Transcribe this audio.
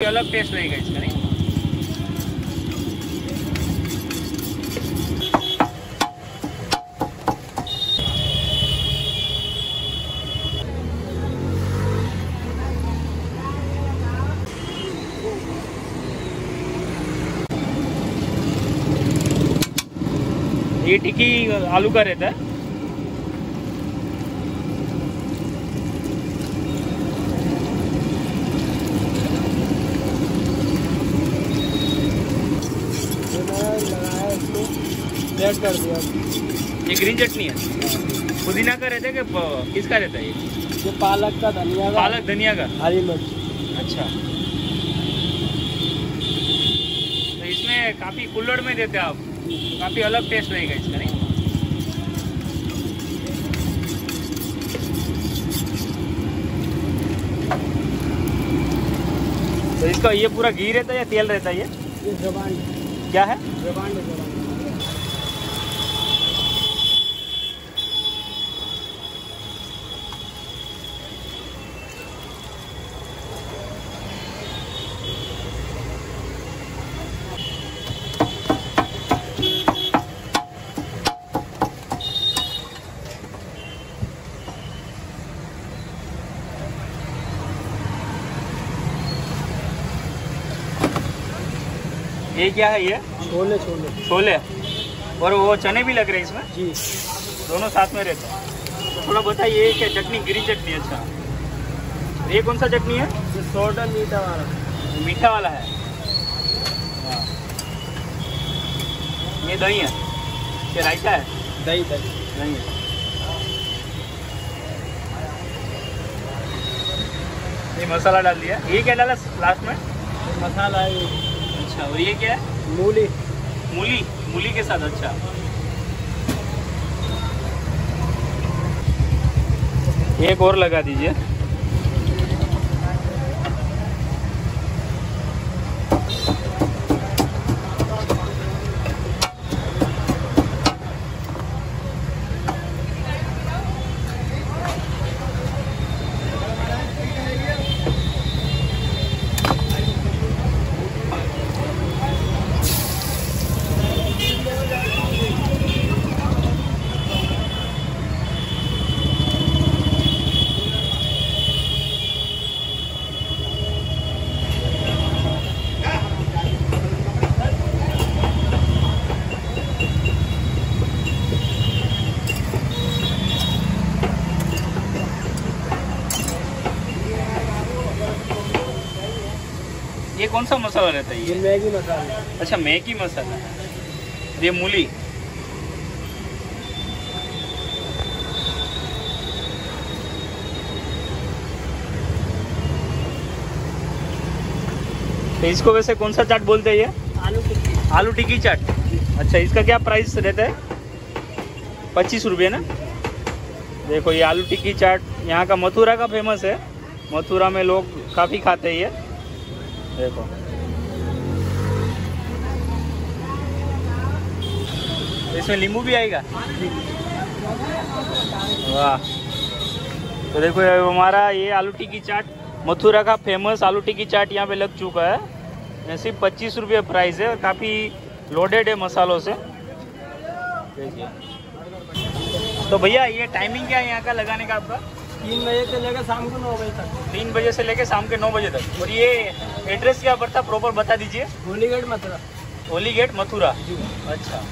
अलग टेस्ट रहेगा इसका नहीं? ये टिक्की आलू का रहता है लगाया इसको सेट कर दिया। ये ग्रीन चटनी है। पुदीना का रहता है कि किसका रहता है ये? ये पालक का धनिया का। पालक धनिया का? हरी मिर्च। अच्छा। तो इसमें काफ़ी कुल्लड़ में देते हैं आप। काफ़ी अलग टेस्ट रहेगा इसका नहीं? तो इसका ये पूरा घी रहता है या तेल रहता है ये? ये जबान क्या है? जबान जबान ये क्या है ये? छोले छोले। छोले? और वो चने भी लग रहे हैं इसमें? जी। दोनों साथ में रहते हैं। तो थोड़ा बताइए ये क्या चटनी ग्रीन चटनी अच्छा ये कौन सा चटनी है? सोडा मीठा वाला। मीठा वाला है। हाँ। ये दही है? ये रायता है? दही दही। दही है। ये मसाला डाल दिया। ये क्या डाला लास्ट में? मसाला है। अच्छा और ये क्या है? मूली। मूली? मूली के साथ अच्छा। एक और लगा दीजिए। ये कौन सा मसाला रहता है ये? मैगी मसाला। अच्छा मैगी मसाला। ये मूली। तो इसको वैसे कौन सा चाट बोलते हैं ये? आलू टिक्की। आलू टिक्की चाट। अच्छा इसका क्या प्राइस रहता है? पच्चीस रुपये ना? देखो ये आलू टिक्की चाट यहाँ का मथुरा का फ़ेमस है। मथुरा में लोग काफ़ी खाते हैं ये। देखो। इसमें नींबू भी आएगा? वाह। तो देखो हमारा ये आलू टिक्की चाट, मथुरा का फ़ेमस आलू टिक्की चाट यहाँ पे लग चुका है। सिर्फ़ पच्चीस रुपये प्राइस है, काफ़ी लोडेड है मसालों से। देखिए। तो भैया, ये टाइमिंग क्या है यहाँ का लगाने का आपका? तीन बजे से लेकर शाम को नौ बजे तक। तीन बजे से लेकर शाम के नौ बजे तक। और ये एड्रेस क्या पड़ता प्रॉपर बता दीजिए। होलीगढ़ मथुरा। होलीगेट मथुरा। जी। अच्छा।